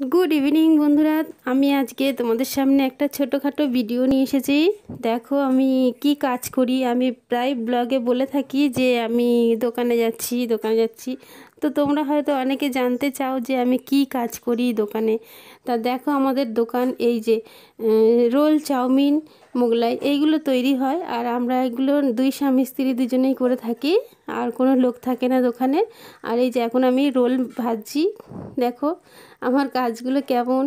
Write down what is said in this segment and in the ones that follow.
Good evening বন্ধুরা। আমি আজকে তোমাদের সামনে একটা ছোটোখাটো ভিডিও নিয়ে এসেছি। দেখো, আমি কি কাজ করি? আমি প্রায় ব্লগে বলে থাকি যে, আমি দোকানে যাচ্ছি দোকানে যাচ্ছি। তো তোমরা হয়তো অনেকে জানতে চাও যে, আমি কি কাজ করি দোকানে। তা দেখো, আমাদের দোকান এই যে রোল চাউমিন। মোগলাই, এইগুলো তৈরি হয়। আর আমরা এগুলো দুই স্বামী স্ত্রী দুজনেই করে থাকি। আর কোনো লোক থাকে না দোকানে। আর এই যে এখন আমি রোল ভাজছি, দেখো আমার কাজগুলো কেমন।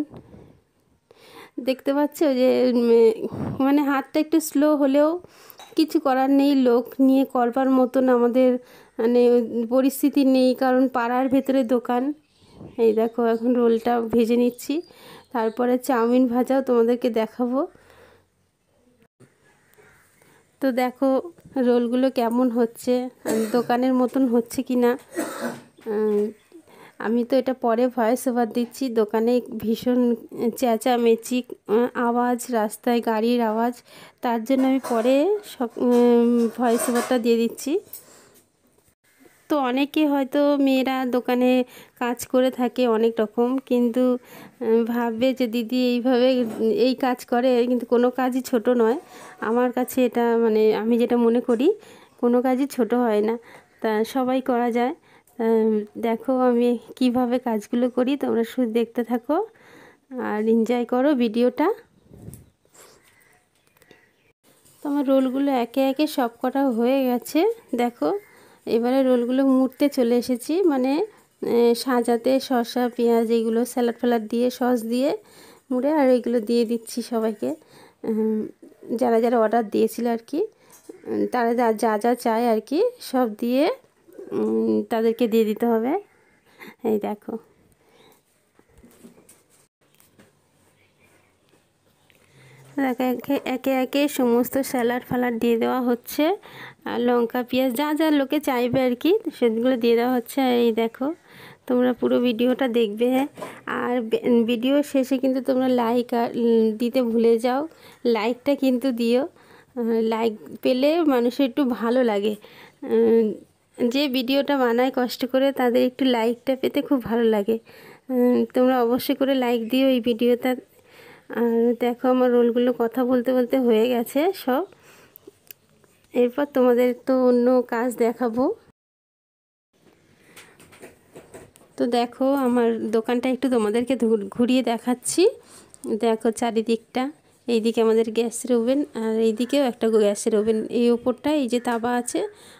দেখতে পাচ্ছ যে মানে হাতটা একটু স্লো হলেও কিছু করার নেই। লোক নিয়ে করবার মতন আমাদের মানে পরিস্থিতি নেই, কারণ পাড়ার ভেতরে দোকান। এই দেখো এখন রোলটা ভেজে নিচ্ছি। তারপরে চাউমিন ভাজাও তোমাদেরকে দেখাবো। তো দেখো, রোলগুলো কেমন হচ্ছে? দোকানের মতন হচ্ছে কি না আমি তো এটা পরে ভয়েস ওভার দিচ্ছি। দোকানে ভীষণ চেঁচামেচি আওয়াজ, রাস্তায় গাড়ির আওয়াজ। তার জন্য আমি পরে সব ভয়েস ওভারটা দিয়ে দিচ্ছি। তো অনেকে হয়তো মেয়েরা দোকানে কাজ করে থাকে অনেক রকম, কিন্তু ভাববে যে দিদি এইভাবে, এই কাজ করে, কিন্তু কোনো কাজই ছোট নয়। আমার কাছে এটা মানে আমি যেটা মনে করি, কোনো কাজই ছোট হয় না। তা সবাই করা যায়। দেখো আমি কীভাবে কাজগুলো করি, তোমরা শুধু দেখতে থাকো আর এনজয় করো ভিডিওটা। তো আমার রোলগুলো একে একে সব কটা হয়ে গেছে, দেখো। এবারে রোলগুলো মুড়তে চলে এসেছি মানে সাজাতে শসা, পেঁয়াজ এইগুলো স্যালাড ফ্যালাড দিয়ে, সস দিয়ে মুড়ে, আর এগুলো দিয়ে দিচ্ছি সবাইকে। যারা যারা অর্ডার দিয়েছিল আর কি তারা যা যা চায় আর কি, সব দিয়ে তাদেরকে দিয়ে দিতে হবে। এই দেখো। একে একে একে সমস্ত স্যালাড ফালাড দিয়ে দেওয়া হচ্ছে। আর লঙ্কা, পেঁয়াজ, যা যা লোকে চাইবে আর কি, সেগুলো দিয়ে দেওয়া হচ্ছে। আর এই দেখো, তোমরা পুরো ভিডিওটা দেখবে। আর ভিডিও শেষে কিন্তু তোমরা লাইক দিতে ভুলে যাও। লাইকটা কিন্তু দিও। লাইক পেলে মানুষের একটু ভালো লাগে। যে ভিডিওটা বানায় কষ্ট করে, তাদের একটু লাইকটা পেতে খুব ভালো লাগে। তোমরা অবশ্যই করে লাইক দিও এই ভিডিওটা। আর দেখো আমার রোলগুলো কথা বলতে বলতে হয়ে গেছে সব। এরপর তোমাদের তো অন্য কাজ দেখাবো। তো দেখো আমার দোকানটা একটু তোমাদেরকে ঘুরিয়ে দেখাচ্ছি। দেখো চারিদিকটা। এইদিকে আমাদের গ্যাসের ওভেন আর এইদিকেও একটা গ্যাসের ওভেন। এই ওপরটা এই যে তাবা আছে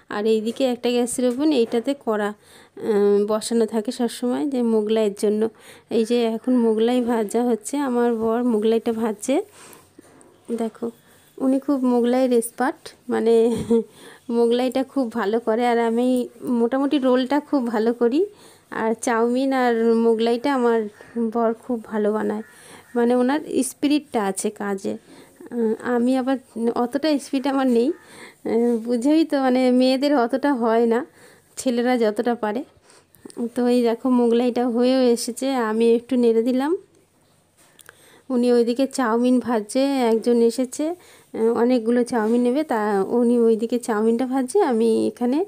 আর এইদিকে একটা গ্যাসের ওভেন, এইটাতে করা বসানো থাকে সবসময় যে মোগলাইয়ের জন্য। এই যে এখন মোগলাই ভাজা হচ্ছে, আমার বর মোগলাইটা ভাজছে। দেখো, উনি খুব মোগলাইয়ের এক্সপার্ট মানে মোগলাইটা খুব ভালো করে। আর আমি মোটামুটি রোলটা খুব ভালো করি। আর চাউমিন আর মোগলাইটা আমার বর খুব ভালো বানায়। মানে ওনার স্পিরিটটা আছে কাজে। আমি আবার অতটা স্পিড আমার নেই। বুঝেই তো মানে মেয়েদের অতটা হয় না, ছেলেরা যতটা পারে। তো এই দেখো, মোগলাইটা হয়েও এসেছে, আমি একটু নেড়ে দিলাম। উনি ওইদিকে চাউমিন ভাজছে, একজন এসেছে অনেকগুলো চাউমিন নেবে, তা উনি ওইদিকে চাউমিনটা ভাজছে, আমি এখানে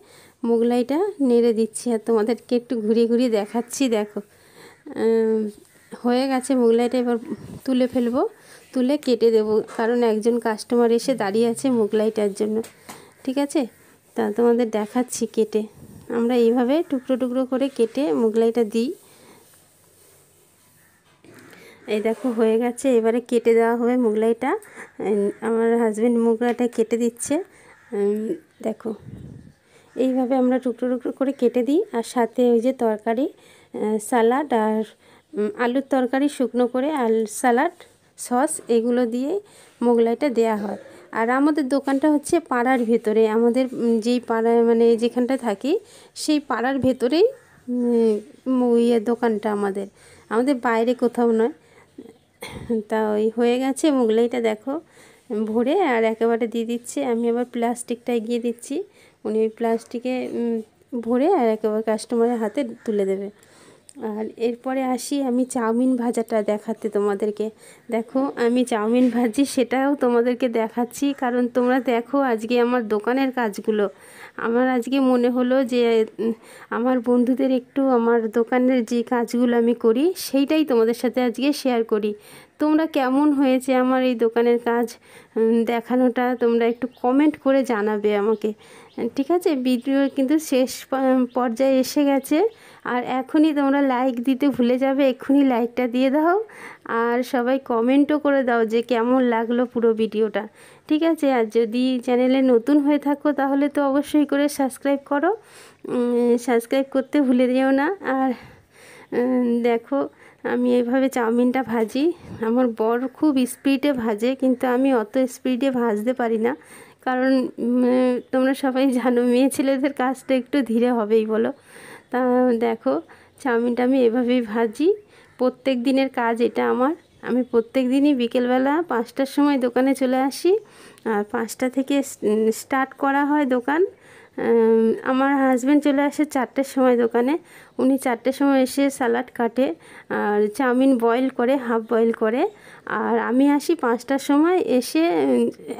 মোগলাইটা নেড়ে দিচ্ছি। আর তোমাদেরকে একটু ঘুরিয়ে ঘুরিয়ে দেখাচ্ছি, দেখো। হয়ে গেছে, মোগলাইটা এবার তুলে ফেলব। তুলে কেটে দেব, কারণ একজন কাস্টমার এসে দাঁড়িয়ে আছে মোগলাইটার জন্য। ঠিক আছে? তা তোমাদের দেখাচ্ছি কেটে। আমরা এইভাবে টুকরো টুকরো করে কেটে মোগলাইটা দিই। এই দেখো, হয়ে গেছে। এবারে কেটে দেওয়া হবে মোগলাইটা। আমার হাজব্যান্ড মোগলাইটা কেটে দিচ্ছে। দেখো, এইভাবে আমরা টুকরো টুকরো করে কেটে দিই। আর সাথে ওই যে তরকারি সালাড আর আলুর তরকারি শুকনো করে আল সালাড, সস, এগুলো দিয়ে মোগলাইটা দেয়া হয়। আর আমাদের দোকানটা হচ্ছে পাড়ার ভেতরে। আমাদের যেই পাড়ায় মানে যেখানটা থাকি, সেই পাড়ার ভেতরেই ইয়ে দোকানটা আমাদের। আমাদের বাইরে কোথাও নয়। তা ওই হয়ে গেছে মোগলাইটা, দেখো, ভরে আর একেবারে দিয়ে দিচ্ছে। আমি আবার প্লাস্টিকটা এগিয়ে দিচ্ছি। উনি ওই প্লাস্টিকে ভরে আর একেবারে কাস্টমারের হাতে তুলে দেবে। আর এরপরে আসি আমি চাউমিন ভাজাটা দেখাতে তোমাদেরকে। দেখো, আমি চাউমিন ভাজি সেটাও তোমাদেরকে দেখাচ্ছি, কারণ তোমরা দেখো আজকে আমার দোকানের কাজগুলো। আমার আজকে মনে হলো যে আমার বন্ধুদের একটু আমার দোকানের যে কাজগুলো আমি করি, সেইটাই তোমাদের সাথে আজকে শেয়ার করি। তোমরা কেমন হয়েছে আমার এই দোকানের কাজ দেখানোটা তোমরা একটু কমেন্ট করে জানাবে আমাকে। ঠিক আছে? ভিডিও কিন্তু শেষ পর্যায়ে এসে গেছে। আর এখনই তোমরা লাইক দিতে ভুলে যাবে, এক্ষুনি লাইকটা দিয়ে দাও আর সবাই কমেন্টও করে দাও যে কেমন লাগল পুরো ভিডিওটা ঠিক আছে? আর যদি চ্যানেলে নতুন হয়ে থাকো তাহলে তো অবশ্যই করে সাবস্ক্রাইব করো। সাবস্ক্রাইব করতে ভুলে যেও না। আর দেখো আমি এইভাবে চাউমিনটা ভাজি। আমার বর খুব স্পিডে ভাজে, কিন্তু আমি অত স্পিডে ভাজতে পারি না। কারণ তোমরা সবাই জানো, মেয়ে ছেলেদের কাজটা একটু ধীরে হবেই বলো। তা দেখো চাউমিনটা আমি এভাবেই ভাজি। প্রত্যেক দিনের কাজ এটা আমার। আমি প্রত্যেক দিনই বিকেলবেলা পাঁচটার সময় দোকানে চলে আসি। আর পাঁচটা থেকে স্টার্ট করা হয় দোকান। আমার হাজব্যান্ড চলে আসে চারটের সময় দোকানে। উনি চারটের সময় এসে স্যালাড কাটে, আর চাউমিন বয়েল করে হাফ বয়েল করে। আর আমি আসি পাঁচটার সময়, এসে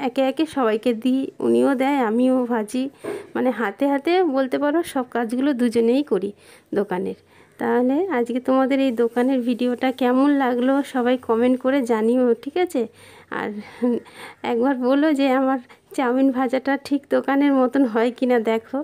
একে একে সবাইকে দিই, উনিও দেয়, আমিও ভাজি। মানে হাতে হাতে বলতে পারো সব কাজগুলো দুজনেই করি দোকানের। তাহলে আজকে তোমাদের এই দোকানের ভিডিওটা কেমন লাগল সবাই কমেন্ট করে জানিও, ঠিক আছে? আর একবার বলো যে আমার চাউমিন ভাজাটা ঠিক দোকানের মতন হয় কিনা দেখো।